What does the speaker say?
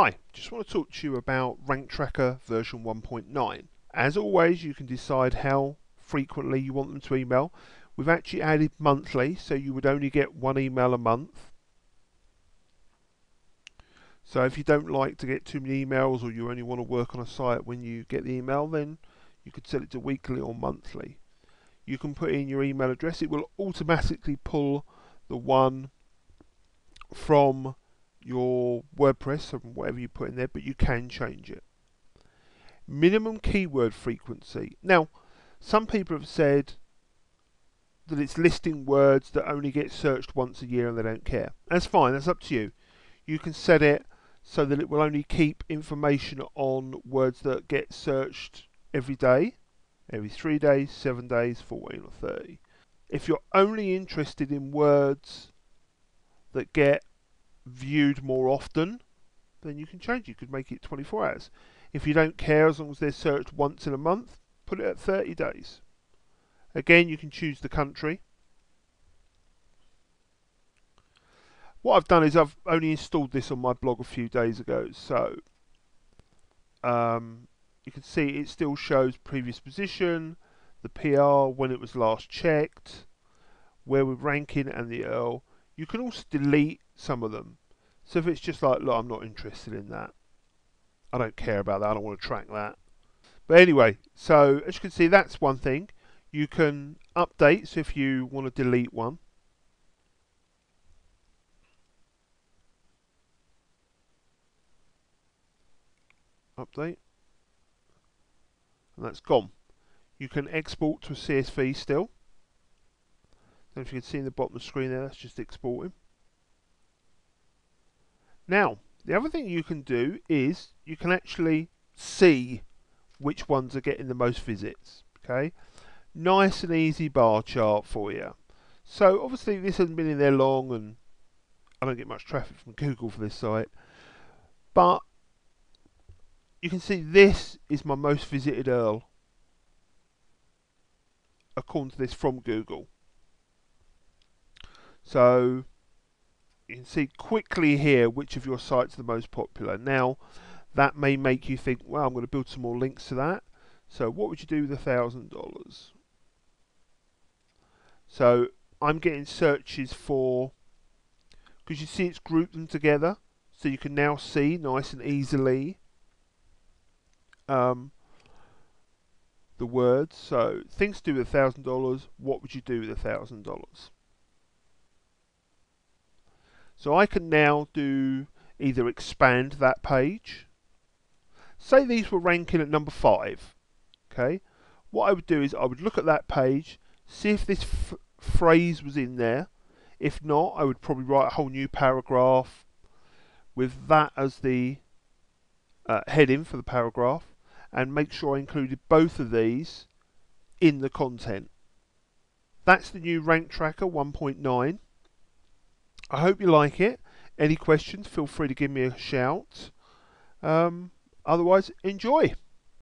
Hi, just want to talk to you about Rank Tracker version 1.9. As always, you can decide how frequently you want them to email. We've actually added monthly, so you would only get one email a month. So if you don't like to get too many emails or you only want to work on a site when you get the email, then you could set it to weekly or monthly. You can put in your email address. It will automatically pull the one from your WordPress or whatever you put in there, but you can change it. Minimum keyword frequency. Now, some people have said that it's listing words that only get searched once a year and they don't care. That's fine, that's up to you. You can set it so that it will only keep information on words that get searched every day, every three days, seven days, 14 or 30. If you're only interested in words that get viewed more often, then you can change. You could make it 24 hours. If you don't care, as long as they're searched once in a month, put it at 30 days. Again, you can choose the country. what I've done is I've only installed this on my blog a few days ago so um, you can see it still shows previous position the PR when it was last checked where we're ranking and the URL you can also delete some of them. So if it's just like look I'm not interested in that. I don't care about that. I don't want to track that. But anyway so as you can see that's one thing. You can update so if you want to delete one. Update. And that's gone. You can export to a CSV still. And if you can see in the bottom of the screen there, that's just exporting. Now, the other thing you can do is you can actually see which ones are getting the most visits. Okay, nice and easy bar chart for you. So obviously this hasn't been in there long and I don't get much traffic from Google for this site. But you can see this is my most visited URL according to this from Google. So you can see quickly here which of your sites are the most popular. Now that may make you think, well, I'm going to build some more links to that. So what would you do with a thousand dollars? So I'm getting searches for because you see it's grouped them together so you can now see nice and easily um, the words. So things to do with a thousand dollars. What would you do with a thousand dollars? So I can now do either expand that page. Say these were ranking at number five. Okay. What I would do is I would look at that page, see if this phrase was in there. If not, I would probably write a whole new paragraph with that as the uh, heading for the paragraph and make sure I included both of these in the content. That's the new Rank Tracker 1.9. I hope you like it. Any questions, feel free to give me a shout. Um, otherwise, enjoy.